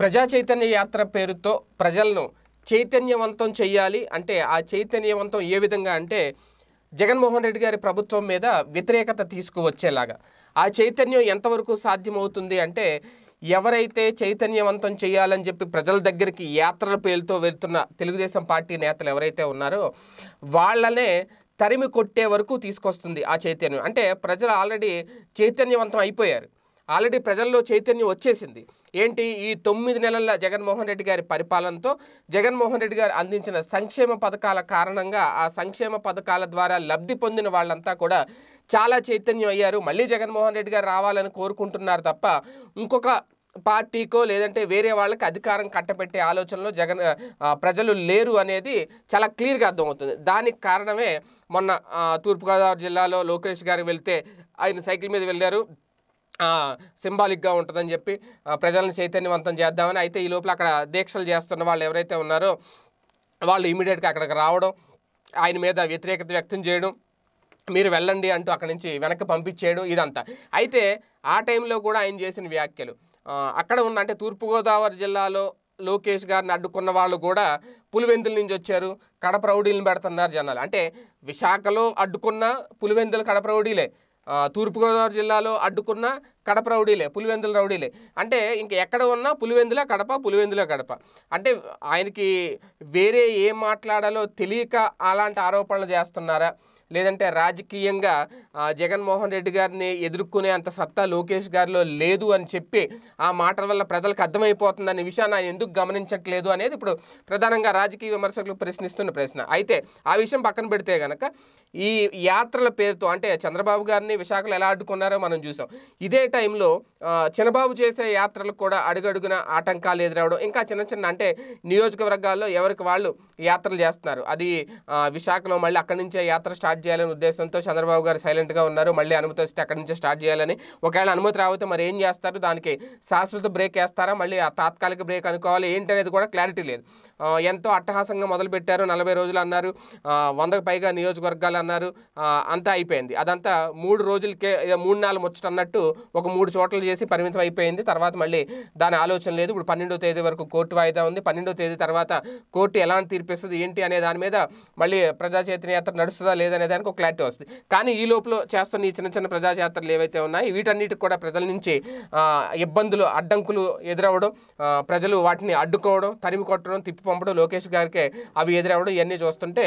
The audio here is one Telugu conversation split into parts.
ప్రజా చైతన్య యాత్ర పేరుతో ప్రజలను చైతన్యవంతం చేయాలి అంటే ఆ చైతన్యవంతం ఏ విధంగా అంటే జగన్మోహన్ రెడ్డి గారి ప్రభుత్వం మీద వ్యతిరేకత తీసుకువచ్చేలాగా. ఆ చైతన్యం ఎంతవరకు సాధ్యమవుతుంది అంటే ఎవరైతే చైతన్యవంతం చేయాలని చెప్పి ప్రజల దగ్గరికి యాత్రల పేరుతో వెళ్తున్న తెలుగుదేశం పార్టీ నేతలు ఎవరైతే ఉన్నారో వాళ్ళనే తరిమి కొట్టే వరకు తీసుకొస్తుంది ఆ చైతన్యం. అంటే ప్రజలు ఆల్రెడీ చైతన్యవంతం అయిపోయారు. ఆల్రెడీ ప్రజల్లో చైతన్యం వచ్చేసింది. ఏంటి? ఈ తొమ్మిది నెలల జగన్మోహన్ రెడ్డి గారి పరిపాలనతో జగన్మోహన్ రెడ్డి గారు అందించిన సంక్షేమ పథకాల కారణంగా ఆ సంక్షేమ పథకాల ద్వారా లబ్ధి పొందిన వాళ్ళంతా కూడా చాలా చైతన్యం అయ్యారు. మళ్ళీ జగన్మోహన్ రెడ్డి గారు రావాలని కోరుకుంటున్నారు తప్ప ఇంకొక పార్టీకో లేదంటే వేరే వాళ్ళకి అధికారం కట్టబెట్టే ఆలోచనలో జగన్ ప్రజలు లేరు అనేది చాలా క్లియర్గా అర్థమవుతుంది. దానికి కారణమే మొన్న తూర్పుగోదావరి జిల్లాలో లోకేష్ గారు వెళ్తే ఆయన సైకిల్ మీద వెళ్ళారు. సింబాలిక్గా ఉంటుందని చెప్పి ప్రజలను చైతన్యవంతం చేద్దామని అయితే ఈ లోపల అక్కడ దీక్షలు చేస్తున్న వాళ్ళు ఎవరైతే ఉన్నారో వాళ్ళు ఇమీడియట్గా అక్కడికి రావడం ఆయన మీద వ్యతిరేకత వ్యక్తం చేయడం మీరు వెళ్ళండి అంటూ అక్కడి నుంచి వెనక్కి పంపించేయడం ఇదంతా. అయితే ఆ టైంలో కూడా ఆయన చేసిన వ్యాఖ్యలు. అక్కడ ఉన్న అంటే తూర్పుగోదావరి జిల్లాలో లోకేష్ గారిని అడ్డుకున్న వాళ్ళు కూడా పులివెందుల నుంచి వచ్చారు కడప రౌడీలను పెడుతున్నారు జనాలు. అంటే విశాఖలో అడ్డుకున్న పులివెందులు కడప రౌడీలే. తూర్పుగోదావరి జిల్లాలో అడ్డుకున్న కడప రౌడీలే పులివెందుల రౌడీలే. అంటే ఇంక ఎక్కడ ఉన్నా పులివెందుల కడప పులివెందుల కడప. అంటే ఆయనకి వేరే ఏం మాట్లాడాలో తెలియక అలాంటి ఆరోపణలు చేస్తున్నారా? లేదంటే రాజకీయంగా జగన్మోహన్ రెడ్డి గారిని ఎదుర్కొనే అంత సత్తా లోకేష్ గారిలో లేదు అని చెప్పి ఆ మాటల వల్ల ప్రజలకు అర్థమైపోతుంది అనే విషయాన్ని ఆయన ఎందుకు గమనించట్లేదు అనేది ఇప్పుడు ప్రధానంగా రాజకీయ విమర్శకులు ప్రశ్నిస్తున్న ప్రశ్న. అయితే ఆ విషయం పక్కన పెడితే కనుక ఈ యాత్రల పేరుతో అంటే చంద్రబాబు గారిని విశాఖలో ఎలా అడ్డుకున్నారో మనం చూసాం. ఇదే టైంలో చిన్నబాబు చేసే యాత్రలకు కూడా అడుగడుగున ఆటంకాలు ఎదురవడం ఇంకా చిన్న చిన్న అంటే నియోజకవర్గాల్లో ఎవరికి వాళ్ళు యాత్రలు చేస్తున్నారు. అది విశాఖలో మళ్ళీ అక్కడి నుంచే యాత్ర స్టార్ట్ చేయాలనే ఉద్దేశంతో చంద్రబాబు గారు సైలెంట్గా ఉన్నారు. మళ్ళీ అనుమతి వస్తే అక్కడి నుంచి స్టార్ట్ చేయాలని. ఒకవేళ అనుమతి రాకపోతే మరి ఏం చేస్తారు? దానికి శాశ్వత బ్రేక్ వేస్తారా? మళ్ళీ ఆ తాత్కాలిక బ్రేక్ అనుకోవాలి ఏంటి అనేది కూడా క్లారిటీ లేదు. ఎంతో అట్టహాసంగా మొదలుపెట్టారు. నలభై రోజులు అన్నారు. వందకు పైగా నియోజకవర్గాలు అన్నారు. అంతా అయిపోయింది. అదంతా మూడు రోజులకే మూడు నాలుగు ముచ్చట అన్నట్టు ఒక మూడు చోట్ల చేసి పరిమితం అయిపోయింది. తర్వాత మళ్ళీ దాని ఆలోచన లేదు. ఇప్పుడు పన్నెండో తేదీ వరకు కోర్టు వాయిదా ఉంది. పన్నెండో తేదీ తర్వాత కోర్టు ఎలాంటి తీర్పిస్తుంది ఏంటి అనే దాని మీద మళ్ళీ ప్రజా చైతన్య యాత్ర నడుస్తుందా లేదనే దానికి ఒక క్లారిటీ వస్తుంది. కానీ ఈ లోపల చేస్తున్న ఈ చిన్న చిన్న ప్రజాయాత్రలు ఏవైతే ఉన్నాయో వీటన్నిటికి కూడా ప్రజల నుంచి ఇబ్బందులు అడ్డంకులు ఎదురవ్వడం ప్రజలు వాటిని అడ్డుకోవడం తరిమి కొట్టడం తిప్పి పంపడం లోకేష్ గారికి అవి ఎదురవ్వడం ఇవన్నీ చూస్తుంటే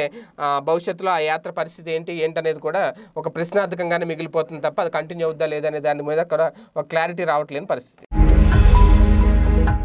భవిష్యత్తులో ఆ యాత్ర పరిస్థితి ఏంటి ఏంటనేది కూడా ఒక ప్రశ్నార్థకంగానే మిగిలిపోతుంది తప్ప అది కంటిన్యూ అవుద్దా లేదనే దాని మీద కూడా ఒక క్లారిటీ రావట్లేని పరిస్థితి.